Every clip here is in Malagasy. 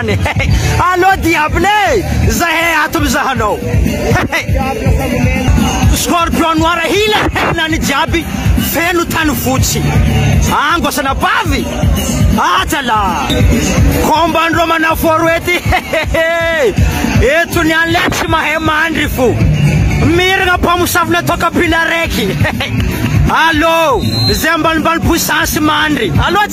Allo diable e! Zay e ato mizaha anao! Scorpion noir hila hena ny jiaby feno tany fotsy! Angosana bavy! Aja la! Combat an'ireo manaforo ety! Eto ny an'le tsy mahay mandry fo! Miragna mpamosavy natao kapila araiky! Allo! Zay ambanimbany puissance mandry! Allo!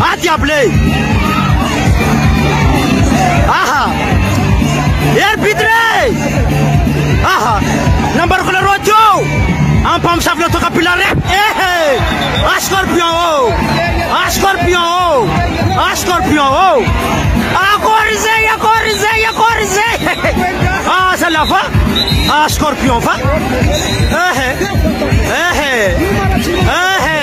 Ah diable e! Aha! Arbitre e! Aha! Nambarako nareo teo ampamosavy natao capillare ehe! Ah scorpion oh! Ah scorpion oh! Ah scorpion oh! Akory izay, akory izay, akory izay! Ah zala va? Ah scorpion va? Ehe! Ehe! Ehe!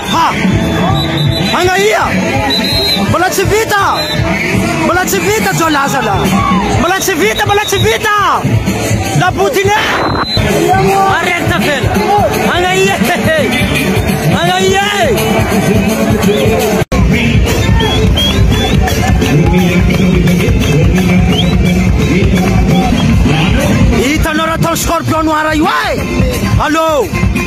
Ha! Angaia! Mbola tsy vita! Mbola tsy vita zao lazana! Mbola tsy vita, mbola tsy vita! La Poutine! Arrête fela! Angaia! Angaia! Hitanao raha tao scorpion noir io ay! Allô!